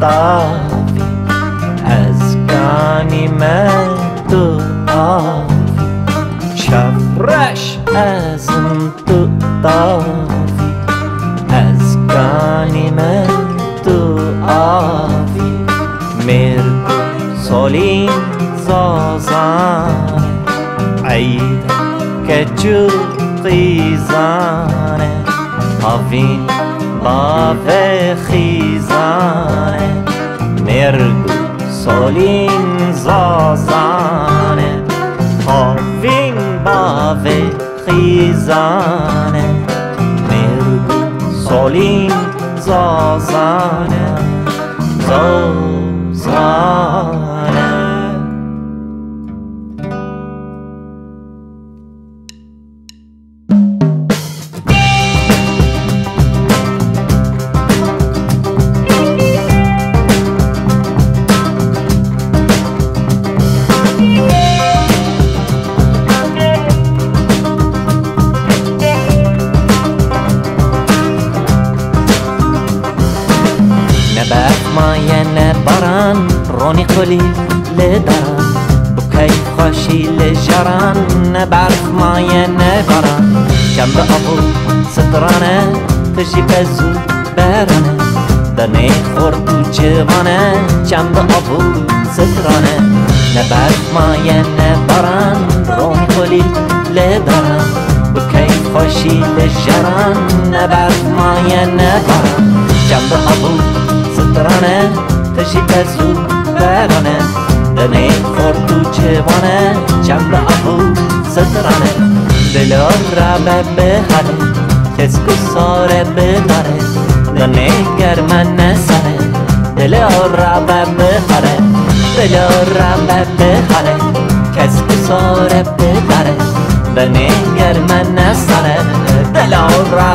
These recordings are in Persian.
طافي أزكاني ما تطافي شفرش أزم تطافي أزكاني ما تطافي ميركو صولين زازان عيدا كتشو قيزانه Havin باف خیزانه مرگو سولین زازانه. هاوین باف خیزانه مرگو سولین زازانه. زازانه. خلی لدارن بکی خوشی لجران نبرف مایه نبارن کم به ابو سترانه تجی بزو خور تو جوانه کم به ابو سترانه. نبرف مایه رونی خلی لدارن بکی خوشی لجران نبرف مایه نبارن کم به ابو سترانه تجی بزو برانه دنه خور تو چوانه چند ابو سترانه دلار را ببهره تسکو ساره بداره دنه گرمن نسره دلار را ببهره دلار را ببهره کسکو ساره بداره دنه گرمن نسره دلار را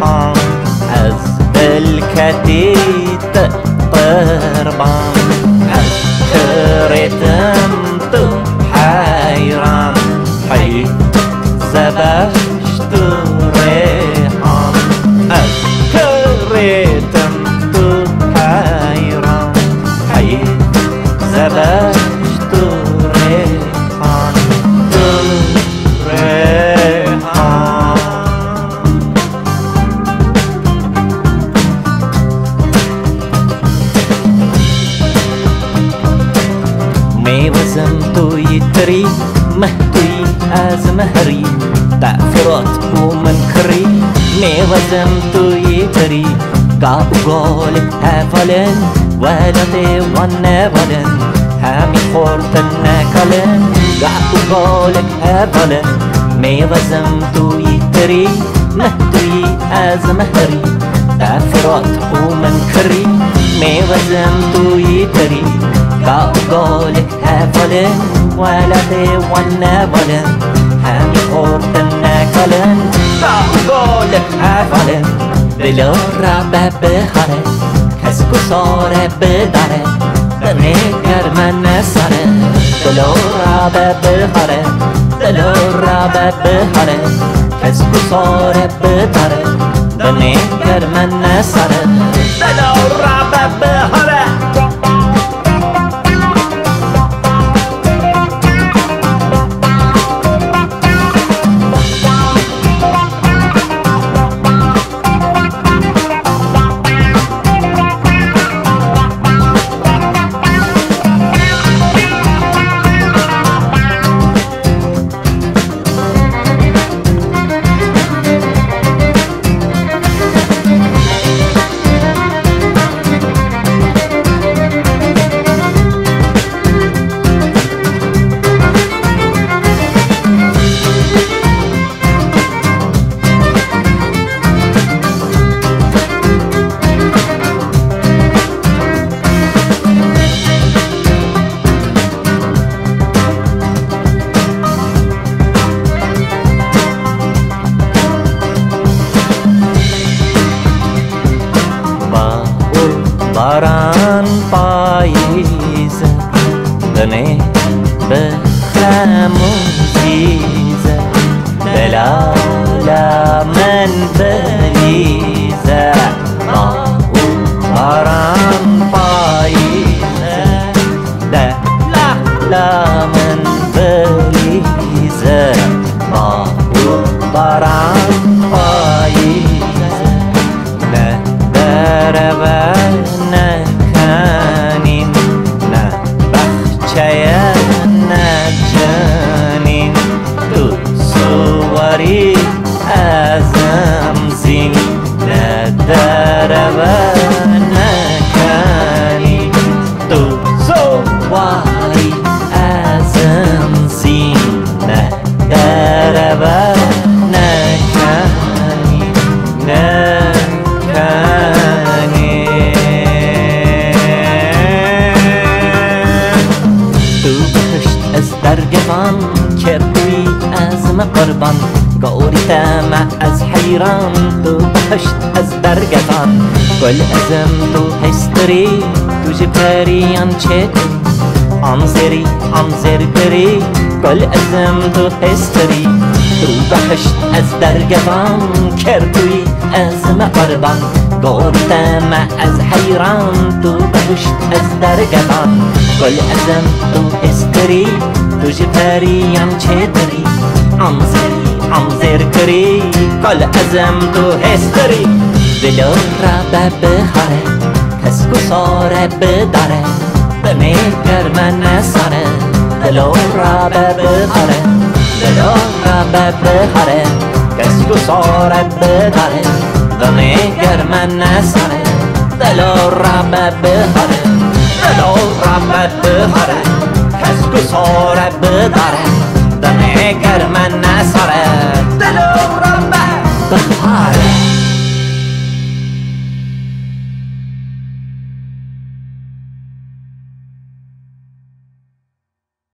طربان حسب الكتيت طربان. حشرتم حيران حي زبه تري مهتوي أزمهري تأثيرات ومنكري ميوزم توي تري قاب قولك هفلن ولدي ونفلن همي خورتن نكلن قاب قولك هفلن ميوزم توي تري مهتوي أزمهري تأثيرات ومنكري ميوزم توي تري قاب قولك هفلن ولدي والنبلن همی خوردن نکلن قولك افلن دلو را ببخره کس کساره بداره دنگر من نسره دلو را ببخره دلو را ببخره کس کساره بداره دنگر من باران من بلیزه ما او باران سيرامتو هش أزدرجتان كل أزمتو هستري تجباري عن شك عنصري عنصر بري. كل أزمتو ازم تو بحشت أزدرجتان كرتوي أزمة قربان قرتم أز حيران تو بهشت از درگتان گل ازم تو هستری تو جفری چه دری آمزر کری گل ازم تو هستری دلو را ببخاره کس گساره بداره دمه گرمه نساره دلو را ببخاره دلو را ببخاره کس گساره بداره دمه گرمه نساره دلو را ببخاره دلو را ببخاره کس گساره بداره هيك ارمنا صارت دلو ربع بالحارة